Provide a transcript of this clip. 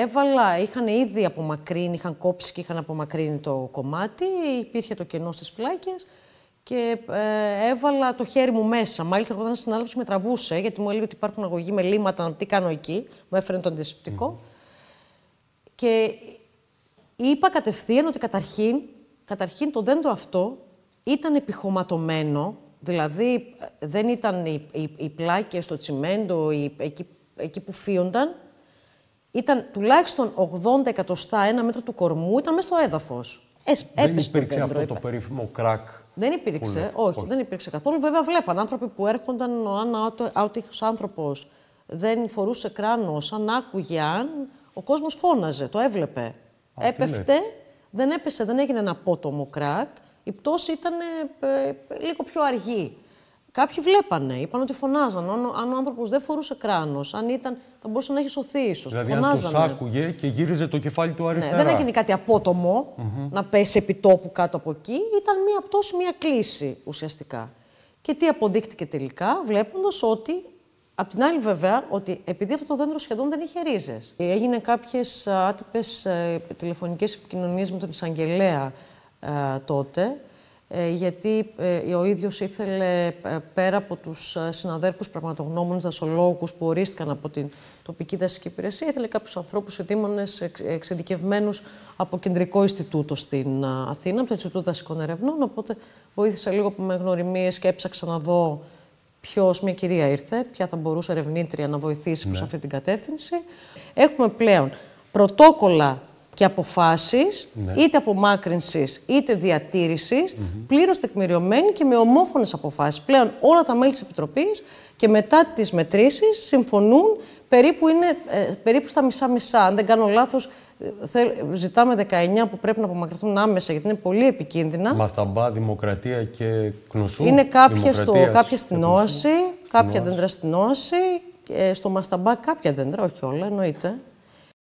έβαλα, είχαν ήδη απομακρύνει, είχαν κόψει και είχαν απομακρύνει το κομμάτι, υπήρχε το κενό στις πλάκες και ε, έβαλα το χέρι μου μέσα. Μάλιστα, όταν ένα συνάδελφος με τραβούσε, γιατί μου έλεγε ότι υπάρχουν αγωγοί με λίμματα, τι κάνω εκεί, μου έφερε το αντισηπτικό. Και είπα κατευθείαν ότι καταρχήν, καταρχήν το δέντρο αυτό ήταν επιχωματωμένο, δηλαδή ε, δεν ήταν οι, οι, οι πλάκες στο τσιμέντο, οι, εκεί, εκεί που φύονταν, ήταν τουλάχιστον 80 εκατοστά, ένα μέτρο του κορμού, ήταν μέσα στο έδαφος. δεν υπήρξε αυτό το περίφημο κράκ. Δεν υπήρξε, όχι, δεν υπήρξε καθόλου. Βέβαια, βλέπαν άνθρωποι που έρχονταν, ο άτυχος άνθρωπος δεν φορούσε κράνο, σαν άκουγε αν, ο κόσμος φώναζε, το έβλεπε. Έπεφτε, δεν έπεσε, δεν έγινε ένα απότομο κράκ. Η πτώση ήταν ε, λίγο πιο αργή. Κάποιοι βλέπανε, είπαν ότι φωνάζαν. Αν, ο άνθρωπος δεν φορούσε κράνος, αν ήταν, θα μπορούσε να έχει σωθεί ίσως. Δηλαδή, φωνάζανε. αν το άκουγε και γύριζε το κεφάλι του αριστερά. Ναι, δεν έγινε κάτι απότομο να πέσει επί τόπου κάτω από εκεί. Ήταν μία πτώση, μία κλίση ουσιαστικά. Και τι αποδείχτηκε τελικά, βλέποντας ότι Απ' την άλλη, βέβαια, ότι επειδή αυτό το δέντρο σχεδόν δεν είχε ρίζες. Έγινε κάποιες άτυπες τηλεφωνικές επικοινωνίες με τον εισαγγελέα ε, τότε, ε, γιατί ε, ο ίδιος ήθελε πέρα από τους συναδέλφους πραγματογνώμονες δασολόγους που ορίστηκαν από την τοπική δασική υπηρεσία, ήθελε κάποιους ανθρώπους εδήμονες εξειδικευμένους από κεντρικό Ινστιτούτο στην Αθήνα, από το Ινστιτούτο Δασικών Ερευνών, οπότε βοήθησα λίγο με γνωριμίες και έψαξα να δω ποιος, μια κυρία ήρθε, ποια θα μπορούσε ερευνήτρια να βοηθήσει ναι. προς αυτή την κατεύθυνση. Έχουμε πλέον πρωτόκολλα και αποφάσεις, ναι. είτε απομάκρυνσης είτε διατήρησης, mm -hmm. πλήρως τεκμηριωμένοι και με ομόφωνες αποφάσεις. Πλέον όλα τα μέλη της Επιτροπής και μετά τις μετρήσεις συμφωνούν περίπου, είναι, ε, περίπου στα μισά-μισά. Αν δεν κάνω λάθος, ζητάμε 19 που πρέπει να απομακρυνθούν άμεσα γιατί είναι πολύ επικίνδυνα. Μασταμπά, δημοκρατία και κνοσού. Είναι κάποια, στο, κάποια στην όαση, κάποια δέντρα στην όαση, στο Μασταμπά κάποια δέντρα, όχι όλα, εννοείται.